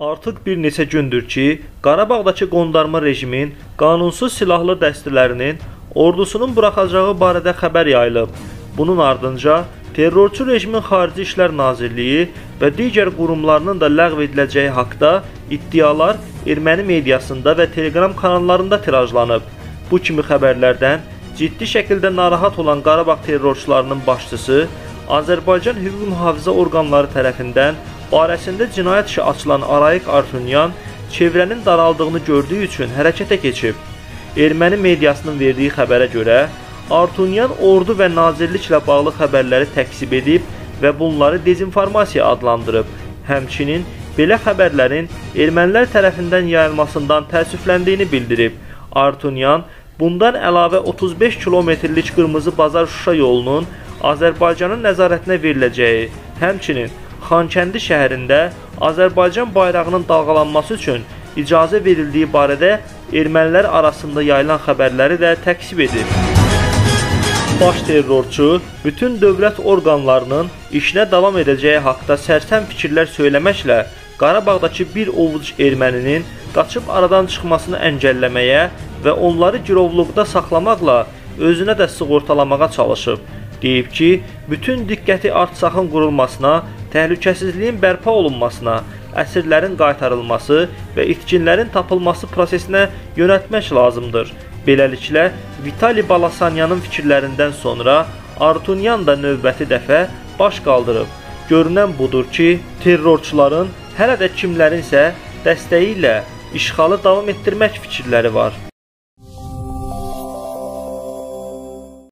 Artıq bir neçə gündür ki, Qarabağdakı qondarma rejimin qanunsuz silahlı dəstələrinin ordusunun buraxacağı barədə xəbər yayılıb. Bunun ardınca terrorçu rejimin Xarici İşlər Nazirliyi və digər qurumlarının da ləğv ediləcəyi haqqda iddialar erməni mediasında və Telegram kanallarında tirajlanıb. Bu kimi xəbərlərdən ciddi şəkildə narahat olan Qarabağ terrorçularının başçısı Azərbaycan hüquq mühafizə orqanları tərəfindən barəsində cinayət işi açılan Arayik Artunyan çevrənin daraldığını gördüyü üçün hərəkətə keçib. Erməni mediasının verdiyi xəbərə görə Artunyan ordu və nazirliklə bağlı xəbərləri təksib edib və bunları dezinformasiya adlandırıb. Həmçinin belə xəbərlərin ermənilər tərəfindən yayılmasından təəssüfləndiyini bildirib. Artunyan bundan əlavə 35 kilometrlik Qırmızı Bazar Şuşa yolunun Azərbaycanın nəzarətinə veriləcəyi, həmçinin Xankəndi şəhərində Azərbaycan bayrağının dalğalanması üçün icazə verildiyi barədə ermənilər arasında yayılan xəbərləri də təkzib edir. Baş terrorçu bütün dövlət orqanlarının işinə davam edəcəyi haqqda sərsəm fikirlər söyləməklə Qarabağdakı bir ovuc erməninin qaçıb aradan çıxmasını əngəlləməyə və onları girovluqda saxlamaqla özünə də sığortalamağa çalışıb. Deyib ki, bütün diqqəti artsaxın qurulmasına təhlükəsizliyin bərpa olunmasına, əsirlərin qaytarılması və itkinlərin tapılması prosesinə yönəltmək lazımdır. Beləliklə, Vitali Balasanyanın fikirlərindən sonra Artunyan da növbəti dəfə baş qaldırıb. Görünən budur ki, terrorçuların hələ də kimlərinsə dəstəyi ilə işğalı davam etdirmək fikirləri var.